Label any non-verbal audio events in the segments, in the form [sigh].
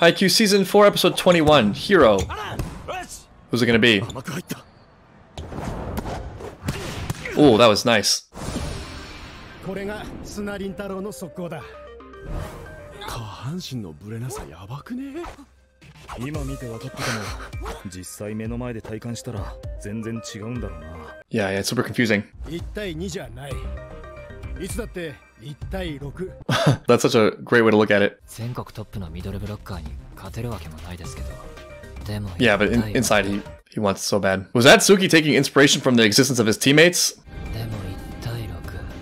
Haikyuu Season 4, Episode 21, Hero. Who's it gonna be? Oh, that was nice. これが砂林太郎の速攻だ下半身のブレなさやばくね今見て分かってても実際目の前で体感したら全然違うんだろうな Yeah, yeah, it's super confusing. 1対2じゃないいつだって [laughs] That's such a great way to look at it. Yeah, but in, inside he, he wants so bad. Was that Tsukki taking inspiration from the existence of his teammates?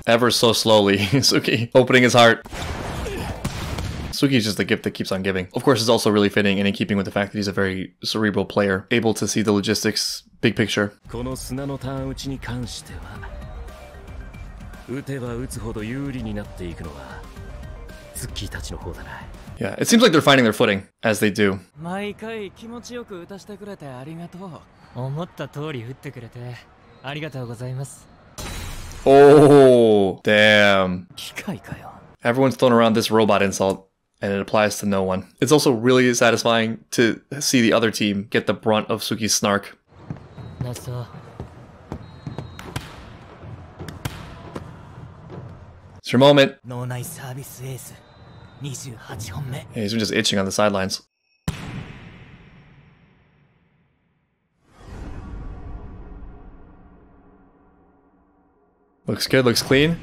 Ever so slowly, [laughs] Tsukki opening his heart. Tsukki is just the gift that keeps on giving. Of course, it's also really fitting and in keeping with the fact that he's a very cerebral player, able to see the logistics, big picture. Yeah, it seems like they're finding their footing as they do. 毎回気持ちよく打たせてくれてありがとう。思った通り打ってくれてありがとうございます。Oh, damn. 機械かよ。Everyone's thrown around this robot insult. and it applies to no one. It's also really satisfying to see the other team get the brunt of Tsukki's snark. That's all. It's your moment. Yeah, he's just itching on the sidelines. Looks good, looks clean.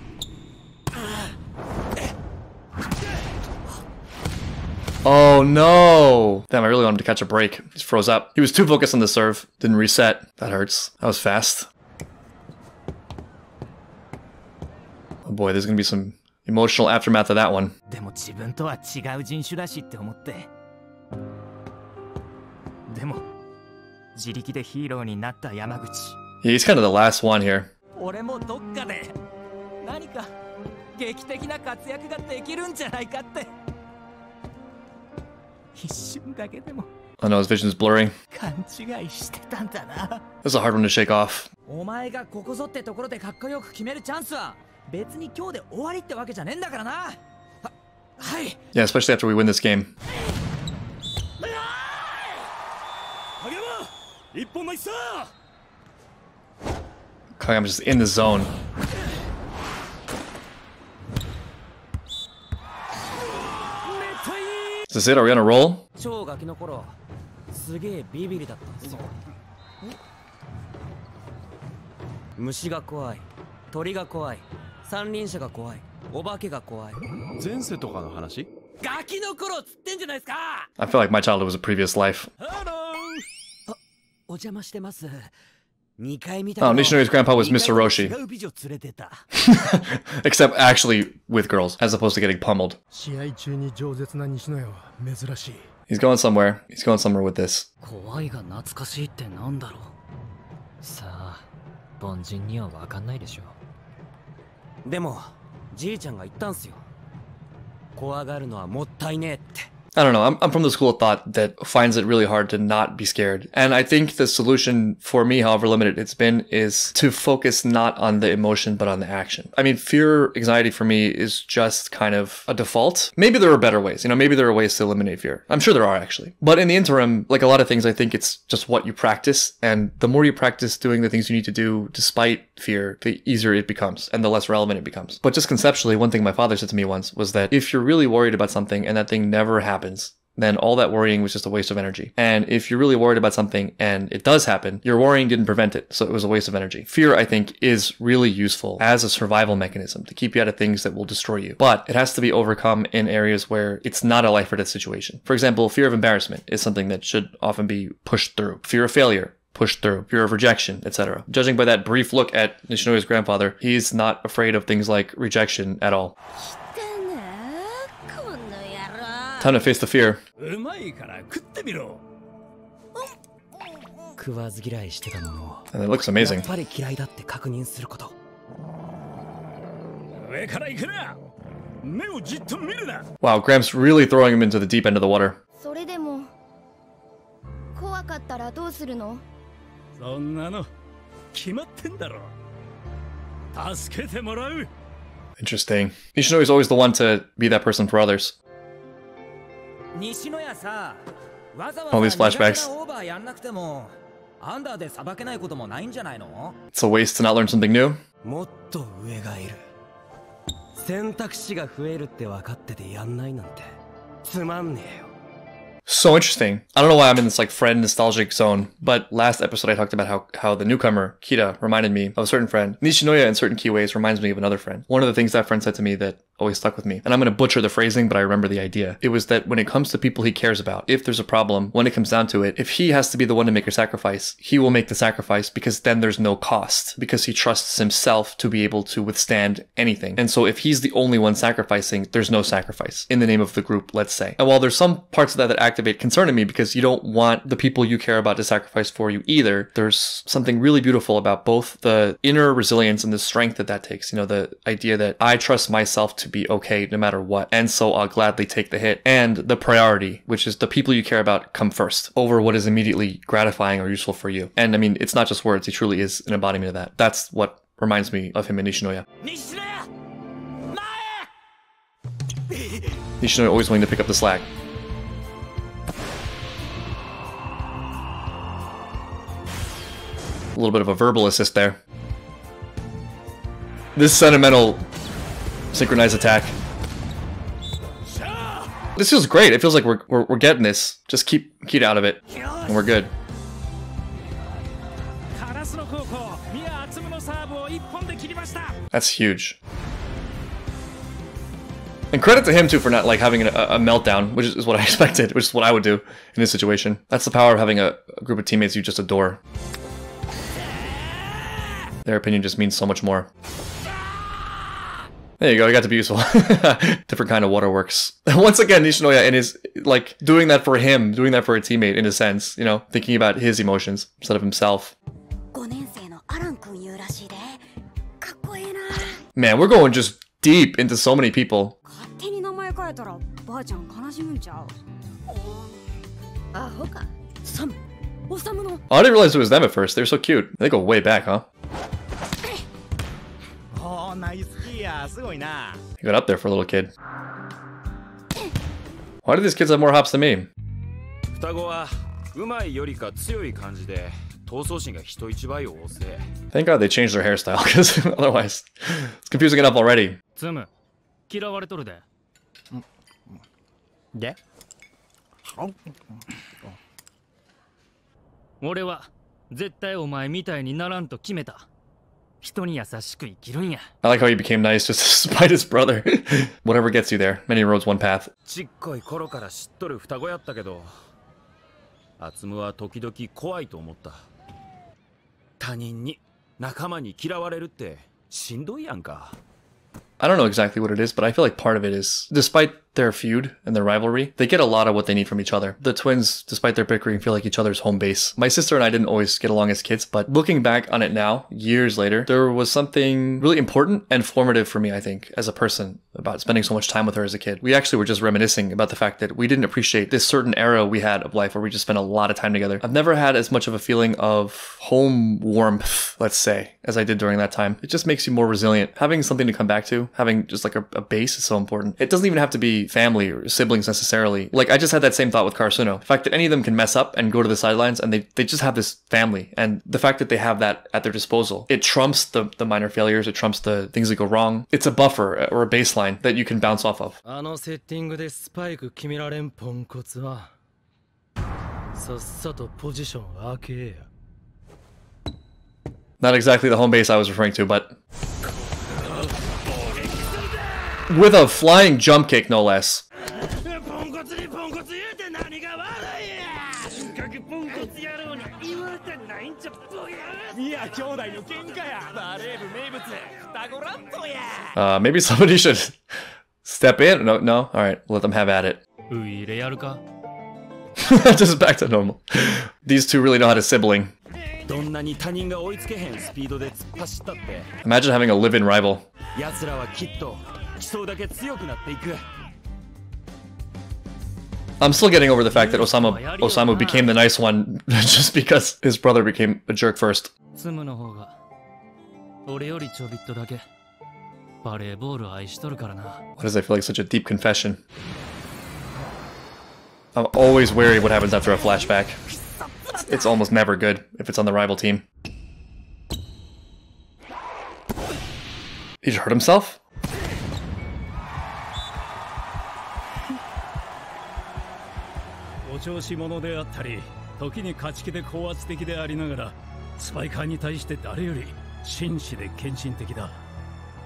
Oh no! Damn, I really wanted to catch a break. He's froze up. He was too focused on the serve. Didn't reset. That hurts. That was fast. Oh boy, there's gonna be some emotional aftermath of that one. でも自分とは違う人種だしって思ってでも自力でヒーローになった山口 Yeah, he's kind of the last one here. 俺もどっかで何か劇的な活躍ができるんじゃないかって一瞬だけでも I know his vision's blurring. 勘違いしてたんだな This is a hard one to shake off. お前がここぞってところでかっこよく決めるチャンスは 別に今日で終わりってわけじゃねえんだからなははい Yeah, especially after we win this game. 影山一本の一さ Kagama's just in the zone. Is this it? Are we on a roll? 超ガキの頃すげえビビリだったんですよ虫が怖い鳥が怖い三輪車が怖いお化けが怖い前世とかの話ガキの頃っつってんじゃないですか I feel like my childhood was a previous life. お邪魔してます2回見た Oh, Nishinori's grandpa was Mr. Roshi. 違う美女連れてた Except actually with girls, as opposed to getting pummeled. 試合中に饒舌な西野よ珍しい He's going somewhere. He's going somewhere with this. 怖いが懐かしいってなんだろうさあ凡人には分かんないでしょでもじいちゃんが言ったんすよ。怖がるのはもったいねえって。I don't know. I'm, I'm from the school of thought that finds it really hard to not be scared. And I think the solution for me, however limited it's been, is to focus not on the emotion, but on the action. I mean, fear, anxiety for me is just kind of a default. Maybe there are better ways. You know, maybe there are ways to eliminate fear. I'm sure there are actually. But in the interim, like a lot of things, I think it's just what you practice. And the more you practice doing the things you need to do despite fear, the easier it becomes and the less relevant it becomes. But just conceptually, one thing my father said to me once was that if you're really worried about something and that thing never happens, then all that worrying was just a waste of energy. And if you're really worried about something and it does happen, your worrying didn't prevent it, so it was a waste of energy. Fear, I think, is really useful as a survival mechanism to keep you out of things that will destroy you. But it has to be overcome in areas where it's not a life or death situation. For example, fear of embarrassment is something that should often be pushed through. Fear of failure pushed through, fear of rejection, etc. Judging by that brief look at Nishinoya's grandfather, he's not afraid of things like rejection at all. だなこの野郎 Time to face the fear. うまいから食ってみろ食わず嫌いしてたものを And it looks や amazing. っぱり嫌いだって確認すること上から行くな目をじっと見るな Wow, Gramps really throwing him into the deep end of the water. それでも怖かったらどうするのそんなの決まってんだろ助けてもらう Interesting. Nishinori's always the one to be that person for others. All these flashbacks. It's a waste to not learn something new. So interesting. I don't know why I'm in this like friend nostalgic zone, but last episode I talked about how, how the newcomer, Kita, reminded me of a certain friend. Nishinoya in certain key ways reminds me of another friend. One of the things that friend said to me that always stuck with me, and I'm going to butcher the phrasing, but I remember the idea. It was that when it comes to people he cares about, if there's a problem, when it comes down to it, if he has to be the one to make a sacrifice, he will make the sacrifice because then there's no cost, because he trusts himself to be able to withstand anything. And so if he's the only one sacrificing, there's no sacrifice in the name of the group, let's say. And while there's some parts of that that activate concern in me because you don't want the people you care about to sacrifice for you either, there's something really beautiful about both the inner resilience and the strength that that takes. You know, the idea that I trust myself to be okay no matter what. And so I'll gladly take the hit and the priority, which is the people you care about come first over what is immediately gratifying or useful for you. And I mean, it's not just words. He truly is an embodiment of that. That's what reminds me of him in Nishinoya. Nishinoya always willing to pick up the slack. A little bit of a verbal assist there. This sentimental Synchronize attack. This feels great. It feels like we're, we're, we're getting this. Just keep keep out of it, and we're good. That's huge. And credit to him too for not like having a, a meltdown, which is, is, what I [laughs] expected, which is what I would do in this situation. That's the power of having a, a group of teammates you just adore. Their opinion just means so much more. There you go. He got to be useful. [laughs] Different kind of waterworks. [laughs] Once again, Nishinoya and his, like, doing that for him, doing that for a teammate in a sense, you know, thinking about his emotions instead of himself. Man, we're going just deep into so many people. Oh, I didn't realize it was them at first. They're so cute. They go way back, huh? Oh, nice. ナイスキーやすごいな They got up there for a little kid. Why do these kids have more hops than me? 双子はうまいよりか強い感じで闘争心が人一倍旺盛 Thank God they changed their hairstyle, because otherwise it's confusing enough already. ツム嫌われとるでで俺は絶対お前みたいにならんと決めた I like how he became nice just [laughs] despite his brother. [laughs] Whatever gets you there. Many roads, one path. ちっこい頃から知っとる双子やったけど厚夢は時々怖いと思った他人に仲間に嫌われるってしんどいやんか I don't know exactly what it is, but I feel like part of it is, despite their feud and their rivalry, they get a lot of what they need from each other. The twins, despite their bickering, feel like each other's home base. My sister and I didn't always get along as kids, but looking back on it now, years later, there was something really important and formative for me, I think, as a person about spending so much time with her as a kid. We actually were just reminiscing about the fact that we didn't appreciate this certain era we had of life where we just spent a lot of time together. I've never had as much of a feeling of home warmth, let's say, as I did during that time. It just makes you more resilient. Having something to come back to, having just like a, a base is so important. It doesn't even have to be family or siblings necessarily. Like I just had that same thought with Karasuno. The fact that any of them can mess up and go to the sidelines and they, they just have this family and the fact that they have that at their disposal, it trumps the, the minor failures, it trumps the things that go wrong. It's a buffer or a baseline that you can bounce off of. Not exactly the home base I was referring to, but with a flying jump kick, no less. Uh, maybe somebody [laughs] should step in. No, no. All right, let them have at it. [laughs] Just back to normal. These two really know how to sibling. Imagine having a live-in rival. 奴らはきっと競うだけ強くなっていく I'm still getting over the fact that Osama Osamu became the nice one [laughs] just because his brother became a jerk first. ツムの方が俺よりちょびっとだけバレーボール愛しとるからな Why does that feel like such a deep confession? I'm always wary what happens after a flashback. It's almost never good if it's on the rival team. He just hurt himself? 調子者であったり時に勝ち気で高圧的でありながらスパイカーに対して誰より紳士で献身的だ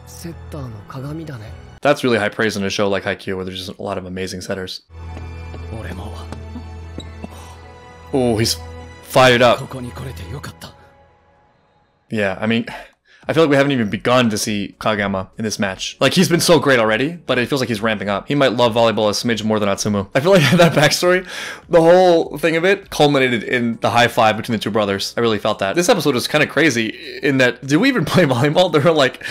セッターの鏡だね That's really high praise in a show like Haikyuu where there's just a lot of amazing setters. 俺も Oh, he's fired up. ここに来れてよかった Yeah, I mean, I feel like we haven't even begun to see Kageyama in this match. Like, he's been so great already, but it feels like he's ramping up. He might love volleyball a smidge more than Atsumu. I feel like [laughs] that backstory, the whole thing of it, culminated in the high five between the two brothers. I really felt that. This episode was kind of crazy in that, did we even [laughs] play volleyball? There were like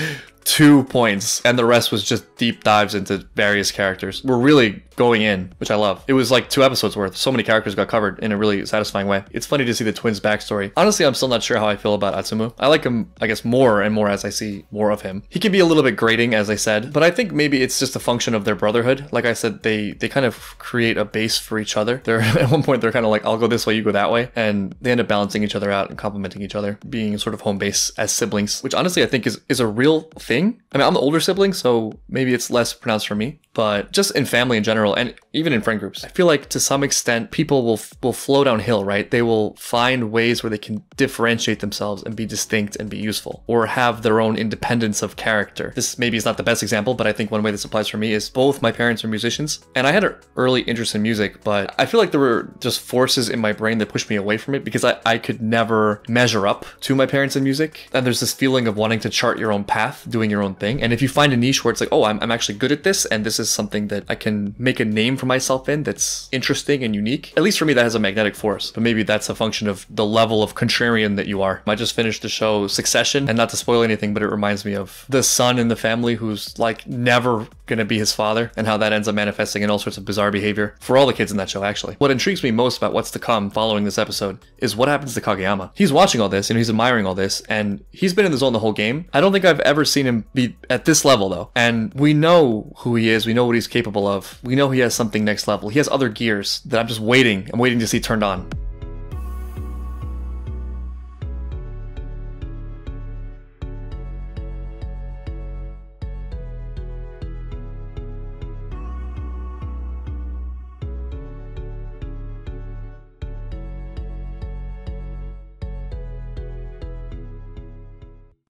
two points, and the rest was just deep dives into various characters. We're really going in, which I love. It was like two episodes worth. So many characters got covered in a really satisfying way. It's funny to see the twins' backstory. Honestly, I'm still not sure how I feel about Atsumu. I like him, I guess, more and more as I see more of him. He can be a little bit grating, as I said, but I think maybe it's just a function of their brotherhood. Like I said, they they kind of create a base for each other. They're [laughs] at one point they're kind of like, I'll go this way, you go that way, and they end up balancing each other out and complementing each other, being sort of home base as siblings, which honestly I think is is a real thing. I mean, I'm the older sibling, so maybe it's less pronounced for me, but just in family in general, and even in friend groups, I feel like to some extent people will will flow downhill, right? They will find ways where they can differentiate themselves and be distinct and be useful, or have their own independence of character. This maybe is not the best example, but I think one way this applies for me is both my parents are musicians, and I had an early interest in music, but I feel like there were just forces in my brain that pushed me away from it because I, I could never measure up to my parents in music. And there's this feeling of wanting to chart your own path, doing your own thing. And if you find a niche where it's like, oh, I'm, I'm actually good at this, and this is something that I can make a name for myself in that's interesting and unique, at least for me, that has a magnetic force. But maybe that's a function of the level of contrarian that you are. I just finished the show Succession, and not to spoil anything, but it reminds me of the son in the family who's like never gonna be his father, and how that ends up manifesting in all sorts of bizarre behavior for all the kids in that show, actually. What intrigues me most about what's to come following this episode is what happens to Kageyama. He's watching all this and he's admiring all this, and he's been in the zone the whole game. I don't think I've ever seen him be at this level, though. And we know who he is, we know what he's capable of, we know he has something next level. He has other gears that I'm just waiting, I'm waiting to see turned on.